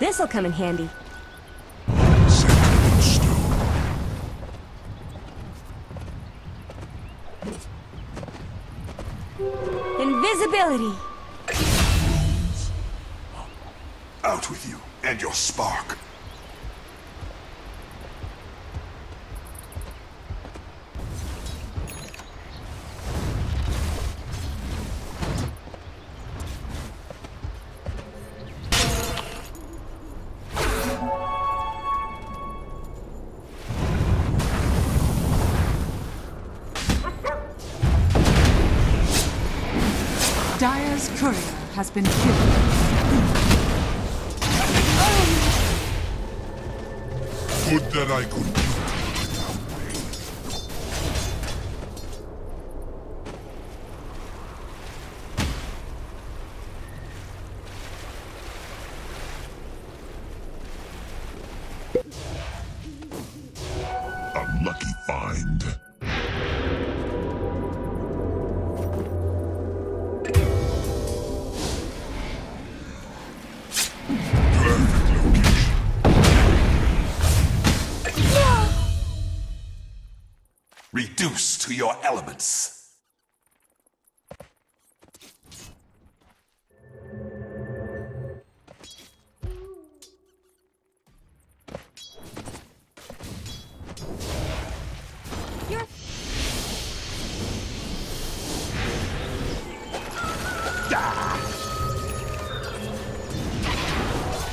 This'll come in handy. Invisibility! Out with you and your spark. Has been killed. Would that I could To your elements.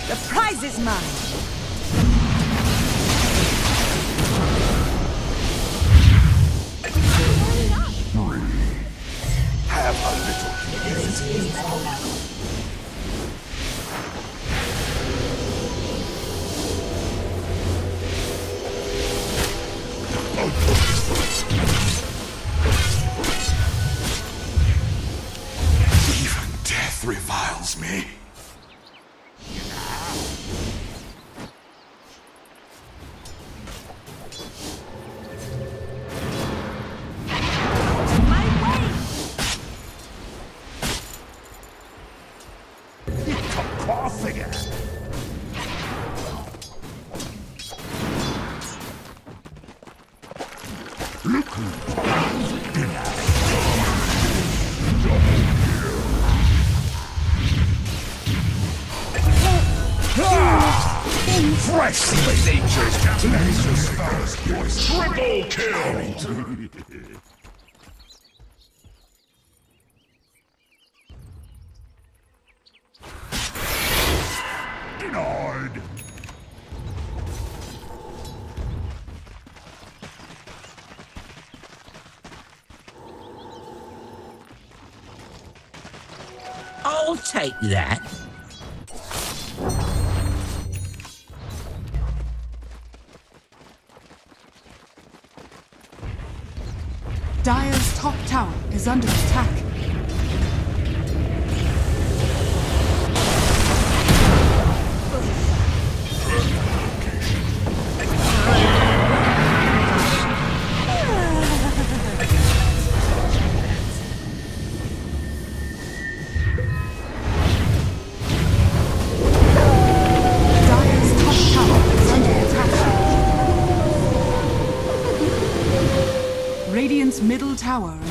The prize is mine! Freshly nature's nature's Triple kill! Denied! I'll take that. Dire's top tower is under attack.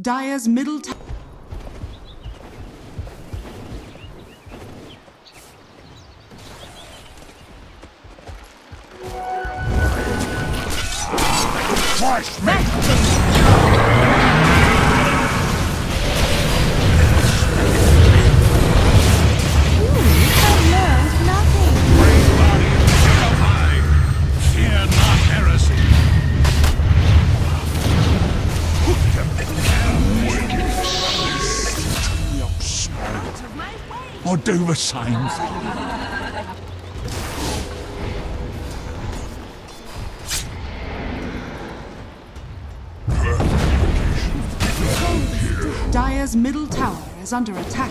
Dire's middle tower. Or Dover signs. Dire's middle tower is under attack.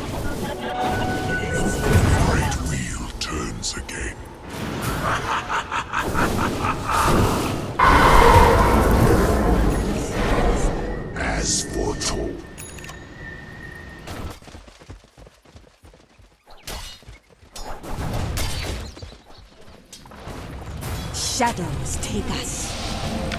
Shadows take us.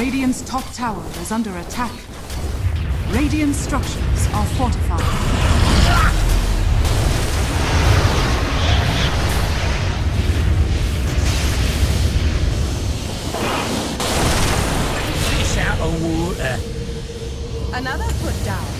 Radiant's top tower is under attack. Radiant structures are fortified. Another foot down.